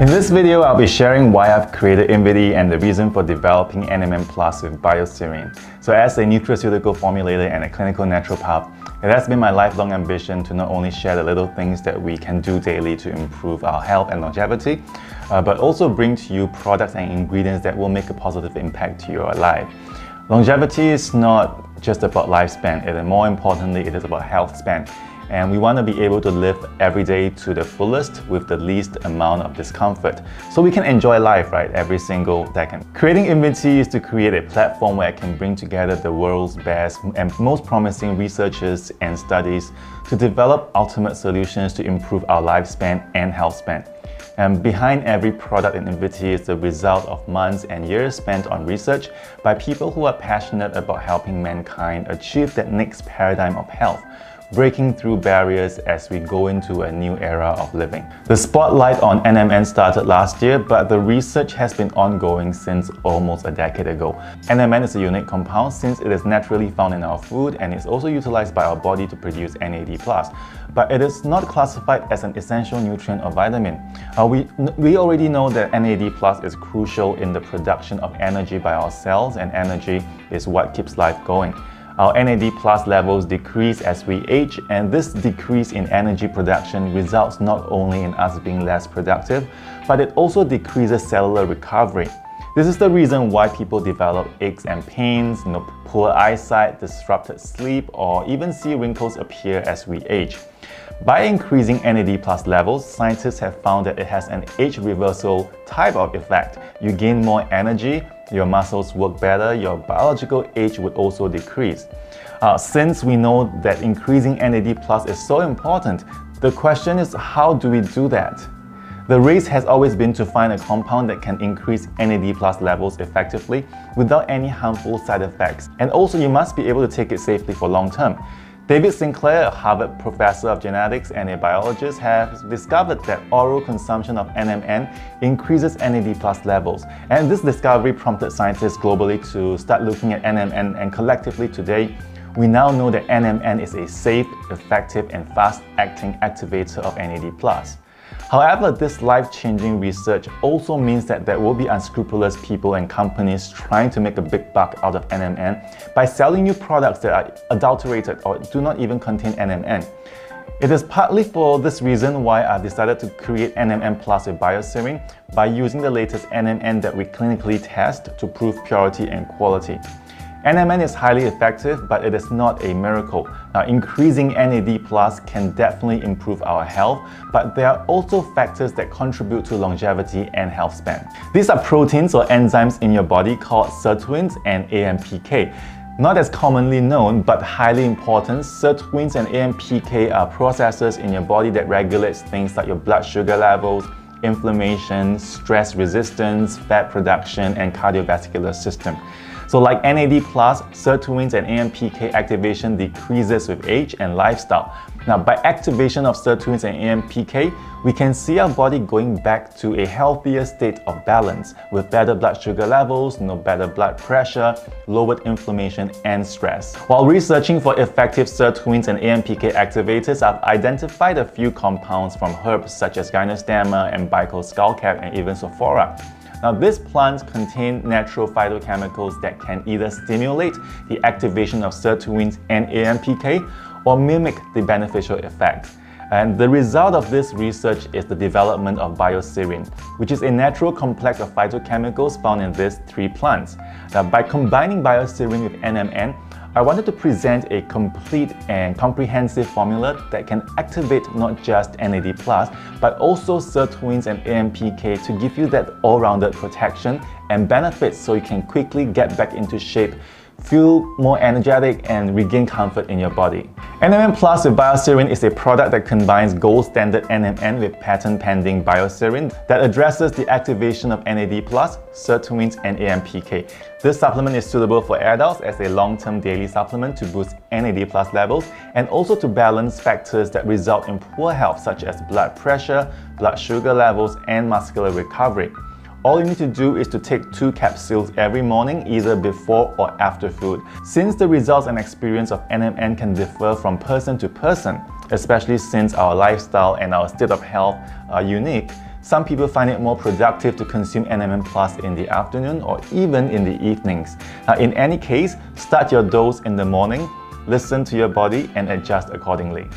In this video, I'll be sharing why I've created Invity and the reason for developing NMN Plus with BioSerine. So as a nutraceutical formulator and a clinical naturopath, it has been my lifelong ambition to not only share the little things that we can do daily to improve our health and longevity, uh, but also bring to you products and ingredients that will make a positive impact to your life. Longevity is not just about lifespan, and more importantly, it is about health span and we want to be able to live every day to the fullest with the least amount of discomfort. So we can enjoy life right every single second. Creating Invity is to create a platform where i can bring together the world's best and most promising researchers and studies to develop ultimate solutions to improve our lifespan and health span. And behind every product in Invity is the result of months and years spent on research by people who are passionate about helping mankind achieve that next paradigm of health breaking through barriers as we go into a new era of living. The spotlight on NMN started last year, but the research has been ongoing since almost a decade ago. NMN is a unique compound since it is naturally found in our food and is also utilized by our body to produce NAD+. But it is not classified as an essential nutrient or vitamin. Uh, we, we already know that NAD+, is crucial in the production of energy by our cells and energy is what keeps life going. Our NAD plus levels decrease as we age and this decrease in energy production results not only in us being less productive, but it also decreases cellular recovery. This is the reason why people develop aches and pains, you know, poor eyesight, disrupted sleep, or even see wrinkles appear as we age. By increasing NAD plus levels, scientists have found that it has an age reversal type of effect. You gain more energy, your muscles work better, your biological age would also decrease. Uh, since we know that increasing NAD plus is so important, the question is how do we do that? The race has always been to find a compound that can increase NAD plus levels effectively without any harmful side effects. And also you must be able to take it safely for long term. David Sinclair, a Harvard professor of genetics and a biologist, has discovered that oral consumption of NMN increases NAD plus levels. And this discovery prompted scientists globally to start looking at NMN and collectively today, we now know that NMN is a safe, effective, and fast-acting activator of NAD+. However, this life-changing research also means that there will be unscrupulous people and companies trying to make a big buck out of NMN by selling you products that are adulterated or do not even contain NMN. It is partly for this reason why I've decided to create NMN Plus with BioSerine by using the latest NMN that we clinically test to prove purity and quality. NMN is highly effective, but it is not a miracle. Now, increasing NAD plus can definitely improve our health, but there are also factors that contribute to longevity and health span. These are proteins or enzymes in your body called sirtuins and AMPK. Not as commonly known, but highly important, sirtuins and AMPK are processes in your body that regulates things like your blood sugar levels, inflammation, stress resistance, fat production, and cardiovascular system. So like NAD+, sirtuins and AMPK activation decreases with age and lifestyle. Now by activation of sirtuins and AMPK, we can see our body going back to a healthier state of balance with better blood sugar levels, no better blood pressure, lowered inflammation and stress. While researching for effective sirtuins and AMPK activators, I've identified a few compounds from herbs such as Gynostemma and Baikal skullcap and even Sophora. Now these plants contain natural phytochemicals that can either stimulate the activation of sirtuins and AMPK or mimic the beneficial effect. And the result of this research is the development of BioSerine, which is a natural complex of phytochemicals found in these three plants. Now, by combining BioSerine with NMN, I wanted to present a complete and comprehensive formula that can activate not just NAD+, but also sirtuins and AMPK to give you that all-rounded protection and benefits so you can quickly get back into shape feel more energetic and regain comfort in your body. NMN Plus with BioSerine is a product that combines gold standard NMN with patent pending BioSerine that addresses the activation of NAD+, sirtuins, and AMPK. This supplement is suitable for adults as a long-term daily supplement to boost NAD+ levels and also to balance factors that result in poor health such as blood pressure, blood sugar levels, and muscular recovery. All you need to do is to take two capsules every morning, either before or after food. Since the results and experience of NMN can differ from person to person, especially since our lifestyle and our state of health are unique, Some people find it more productive to consume NMN Plus in the afternoon or even in the evenings. Now, in any case, start your dose in the morning, listen to your body, and adjust accordingly.